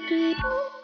people.